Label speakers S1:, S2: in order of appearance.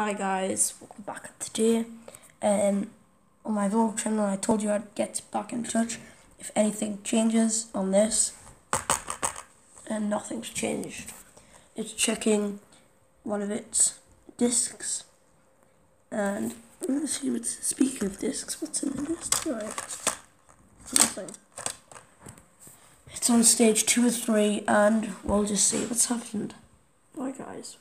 S1: Hi guys, welcome back today. Um, on my vlog channel, I told you I'd get back in touch if anything changes on this, and nothing's changed. It's checking one of its discs, and let's see what's speaking of discs. What's in the disc? Right, nothing. It's on stage two or three, and we'll just see what's happened. Bye, guys.